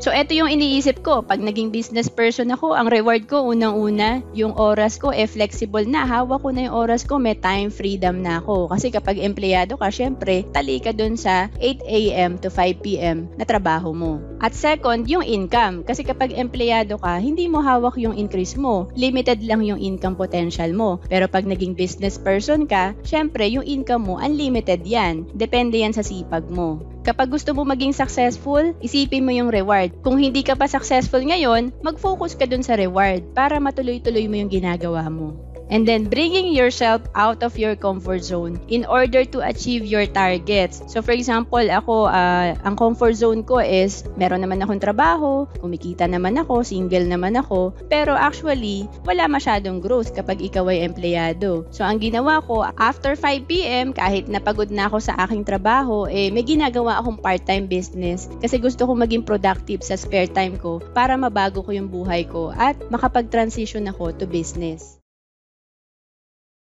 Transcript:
So, eto yung iniisip ko. Pag naging business person ako, ang reward ko, unang-una, yung oras ko, eh, flexible na. Hawak ko na yung oras ko, may time freedom na ako. Kasi kapag empleyado ka, syempre, tali ka dun sa 8 a.m. to 5 p.m. na trabaho mo. At second, yung income. Kasi kapag empleyado ka, hindi mo hawak yung increase mo. Limited lang yung income potential mo. Pero pag naging business person ka, syempre, yung income mo, unlimited yan. Depende yan sa sipag mo. Kapag gusto mo maging successful, isipin mo yung reward. Kung hindi ka pa successful ngayon, mag-focus ka dun sa reward para matuloy-tuloy mo yung ginagawa mo. And then bringing yourself out of your comfort zone in order to achieve your targets. So for example, ako, uh, ang comfort zone ko is meron naman akong trabaho, kumikita naman ako, single naman ako, pero actually, wala masyadong growth kapag ikaw ay empleyado. So ang ginawa ko, after 5pm, kahit napagod na ako sa aking trabaho, eh may ginagawa akong part-time business kasi gusto ko maging productive sa spare time ko para mabago ko yung buhay ko at makapag-transition ako to business.